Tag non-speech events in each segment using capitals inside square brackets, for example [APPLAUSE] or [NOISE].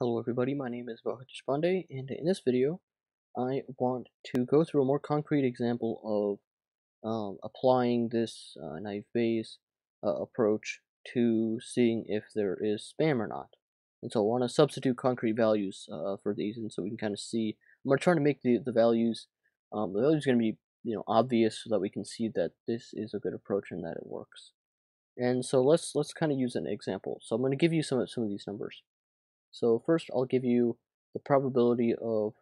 Hello everybody, my name is Mohit Deshpande and in this video I want to go through a more concrete example of um, applying this uh, naive Bayes uh, approach to seeing if there is spam or not. And so I want to substitute concrete values uh, for these and so we can kind of see, I'm trying to make the, the values, um, the values going to be you know obvious so that we can see that this is a good approach and that it works. And so let's let's kind of use an example. So I'm going to give you some, some of these numbers. So first I'll give you the probability of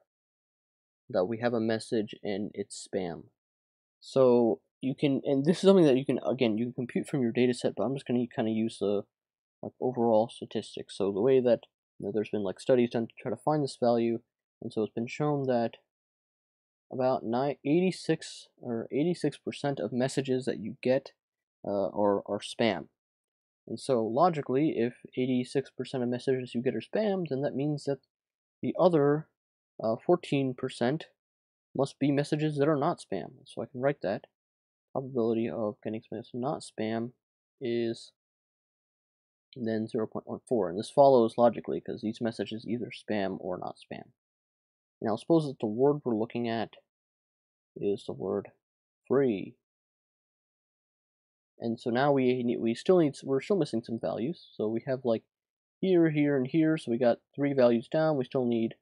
that we have a message and it's spam. So you can, and this is something that you can, again, you can compute from your data set, but I'm just going to kind of use the like overall statistics. So the way that you know, there's been like studies done to try to find this value, and so it's been shown that about 86 or 86% of messages that you get uh, are, are spam. And so logically, if 86% of messages you get are spam, then that means that the other 14% uh, must be messages that are not spam. So I can write that. Probability of getting that's not spam is then 0.14. And this follows logically because these messages either spam or not spam. Now suppose that the word we're looking at is the word free. And so now we need, we still need, we're still missing some values. So we have like here, here, and here. So we got three values down. We still need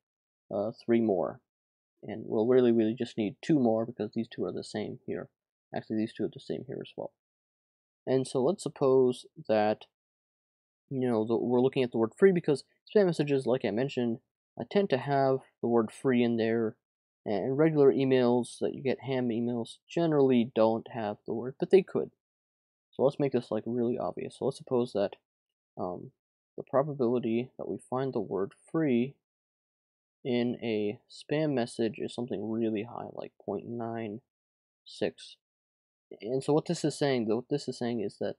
uh, three more. And we'll really, really just need two more because these two are the same here. Actually, these two are the same here as well. And so let's suppose that, you know, the, we're looking at the word free because spam messages, like I mentioned, I tend to have the word free in there. And regular emails that you get ham emails generally don't have the word, but they could. So let's make this like really obvious. So let's suppose that um, the probability that we find the word free in a spam message is something really high, like 0.96. And so what this is saying, what this is saying is that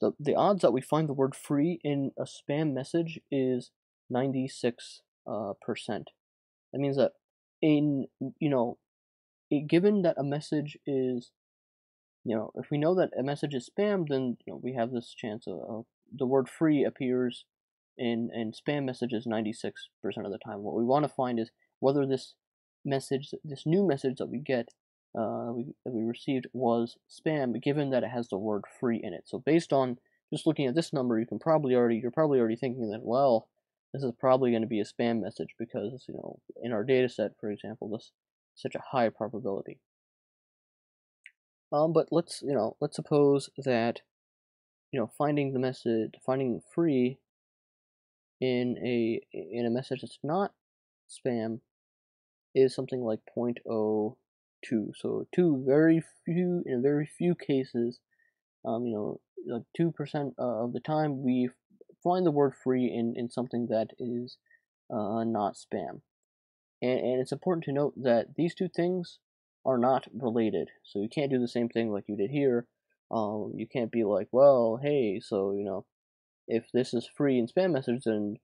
the, the odds that we find the word free in a spam message is 96 uh, percent. That means that in, you know, given that a message is you know, if we know that a message is spam, then you know, we have this chance of, of the word free appears in, in spam messages 96% of the time. What we want to find is whether this message, this new message that we get, uh, we, that we received was spam, given that it has the word free in it. So based on just looking at this number, you can probably already, you're probably already thinking that, well, this is probably going to be a spam message because, you know, in our data set, for example, this is such a high probability. Um, but let's, you know, let's suppose that, you know, finding the message, finding free in a in a message that's not spam is something like 0.02. So two very few in very few cases, um, you know, like two percent of the time we find the word free in in something that is uh, not spam. And, and it's important to note that these two things are not related. So you can't do the same thing like you did here. Um, you can't be like, well, hey, so you know, if this is free in spam message, then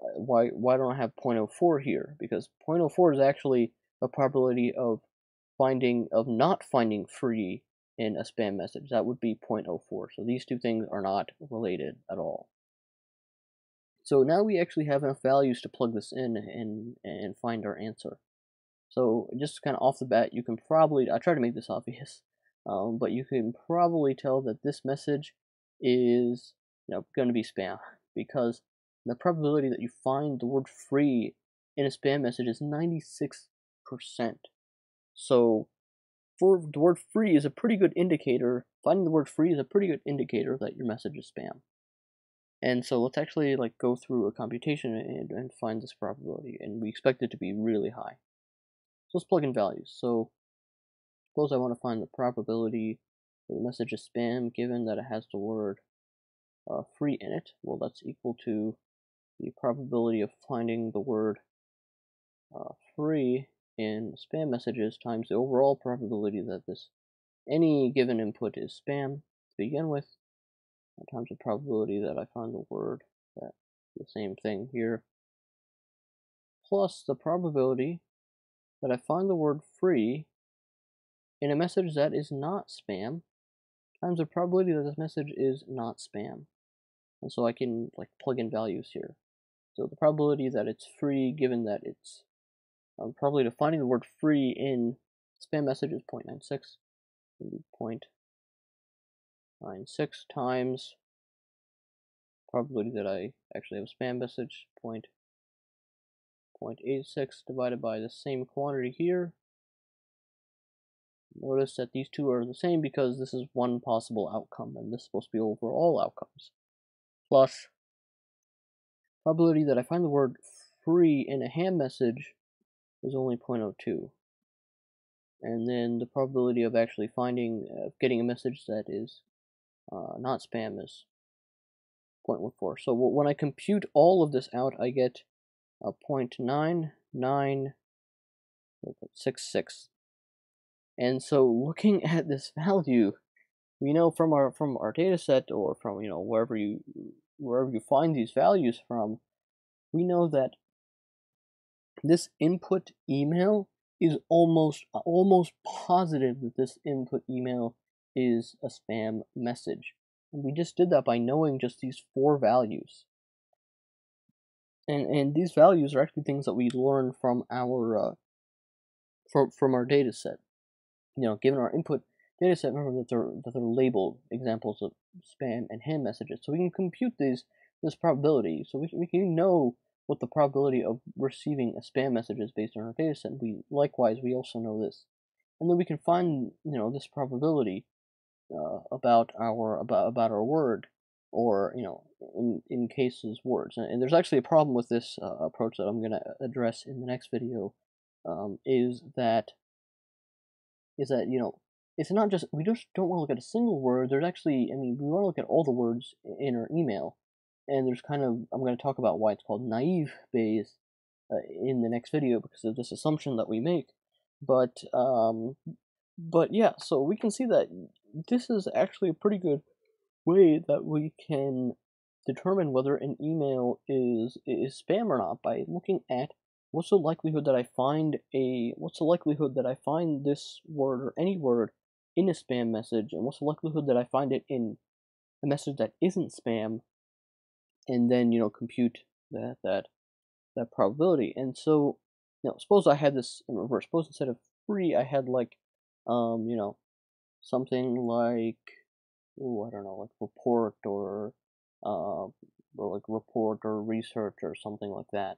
uh, why why don't I have 0.04 here? Because 0.04 is actually a probability of finding of not finding free in a spam message. That would be 0.04. So these two things are not related at all. So now we actually have enough values to plug this in and and find our answer. So just kind of off the bat, you can probably, I try to make this [LAUGHS] obvious, um, but you can probably tell that this message is you know, going to be spam because the probability that you find the word free in a spam message is 96%. So for the word free is a pretty good indicator, finding the word free is a pretty good indicator that your message is spam. And so let's actually like go through a computation and, and find this probability, and we expect it to be really high. Let's plug in values. So suppose I want to find the probability that the message is spam given that it has the word uh, free in it. Well, that's equal to the probability of finding the word uh, free in spam messages times the overall probability that this any given input is spam to begin with times the probability that I find the word that the same thing here plus the probability that I find the word free in a message that is not spam times the probability that this message is not spam. And so I can like plug in values here. So the probability that it's free, given that it's um, probably defining the word free in spam message is 0.96. 0.96 times probability that I actually have a spam message, point 0.86 divided by the same quantity here. Notice that these two are the same because this is one possible outcome, and this is supposed to be over all outcomes. Plus, probability that I find the word free in a ham message is only 0.02. And then the probability of actually finding, uh, getting a message that is uh, not spam is 0.14. So when I compute all of this out, I get Uh, a 0.9966. And so looking [LAUGHS] at this value, we know from our from our data set or from you know wherever you wherever you find these values from, we know that this input email is almost almost positive that this input email is a spam message. And we just did that by knowing just these four values. And and these values are actually things that we learn from our uh, from from our data set. You know, given our input data set, remember that they're that they're labeled examples of spam and ham messages. So we can compute these this probability. So we we can know what the probability of receiving a spam message is based on our data set. We likewise we also know this, and then we can find you know this probability uh, about our about about our word or you know in in cases words. And, and there's actually a problem with this uh, approach that I'm going to address in the next video um, is that is that you know it's not just we just don't want to look at a single word. There's actually I mean we want to look at all the words in our email. And there's kind of I'm going to talk about why it's called naive Bayes uh, in the next video because of this assumption that we make. But um but yeah so we can see that this is actually a pretty good way that we can determine whether an email is is spam or not by looking at what's the likelihood that I find a what's the likelihood that I find this word or any word in a spam message and what's the likelihood that I find it in a message that isn't spam and then you know compute that that that probability. And so you know suppose I had this in reverse. Suppose instead of free I had like um you know something like, oh, I don't know, like report or, uh, or like report or research or something like that.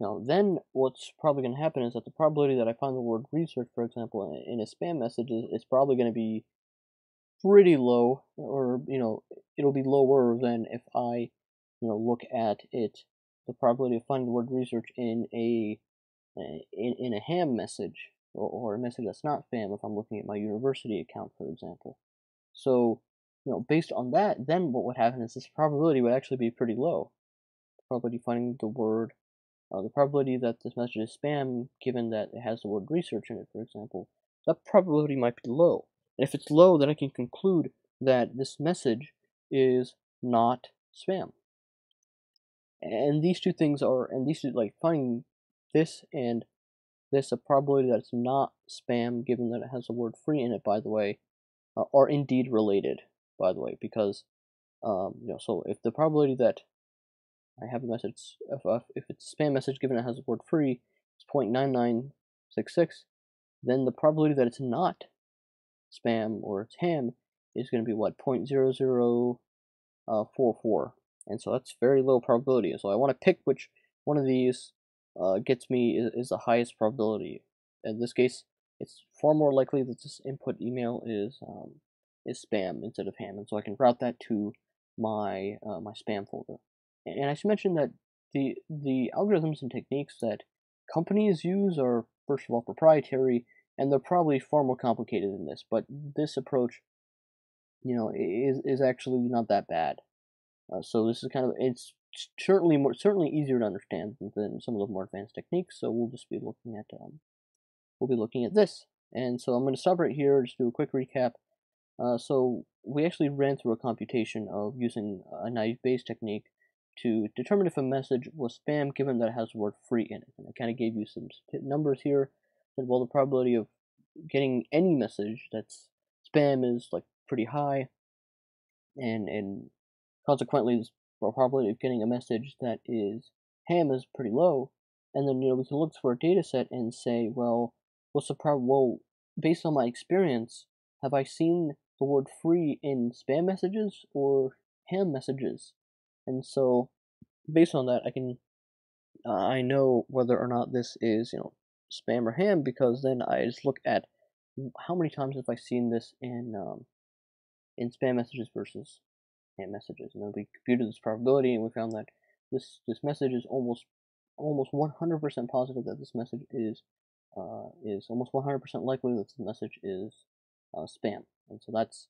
Now, then what's probably going to happen is that the probability that I find the word research, for example, in a spam message is, is probably going to be pretty low, or, you know, it'll be lower than if I, you know, look at it, the probability of finding the word research in a, in, in a ham message or, or a message that's not spam if I'm looking at my university account, for example. So, you know, based on that, then what would happen is this probability would actually be pretty low. The probability finding the word, uh, the probability that this message is spam, given that it has the word research in it, for example, that probability might be low. And if it's low, then I can conclude that this message is not spam. And these two things are, and these two, like, finding this and this a probability that it's not spam, given that it has the word free in it, by the way, uh, are indeed related, by the way, because, um, you know, so if the probability that I have a message, if, uh, if it's a spam message given it has the word free, it's 0.9966, then the probability that it's not spam or it's ham is going to be what, 0.0044, uh, and so that's very low probability, so I want to pick which one of these uh, gets me is, is the highest probability. In this case, it's far more likely that this input email is um, is spam instead of ham, and so I can route that to my uh, my spam folder. And I should mention that the the algorithms and techniques that companies use are first of all proprietary, and they're probably far more complicated than this. But this approach, you know, is is actually not that bad. Uh, so this is kind of it's certainly more certainly easier to understand than some of the more advanced techniques. So we'll just be looking at um, we'll be looking at this. And so I'm going to stop right here, just do a quick recap. Uh, so we actually ran through a computation of using a naive Bayes technique to determine if a message was spam given that it has the word free in it. And I kind of gave you some numbers here. Said, well, the probability of getting any message that's spam is like pretty high. And, and consequently, the probability of getting a message that is ham is pretty low, and then you know we can look for a data set and say, well, what's the? Well, based on my experience, have I seen the word free in spam messages or ham messages? And so, based on that, I can uh, I know whether or not this is you know spam or ham because then I just look at how many times have I seen this in um, in spam messages versus ham messages, and then we computed this probability and we found that this this message is almost almost 100% positive that this message is uh, is almost 100% likely that this message is uh, spam, and so that's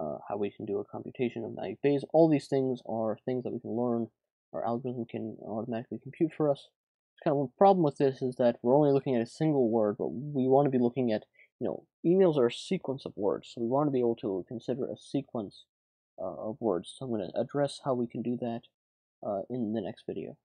uh, how we can do a computation of naive Bayes. All these things are things that we can learn. Our algorithm can automatically compute for us. Kind of a problem with this is that we're only looking at a single word, but we want to be looking at you know, emails are a sequence of words, so we want to be able to consider a sequence uh, of words. So I'm going to address how we can do that uh, in the next video.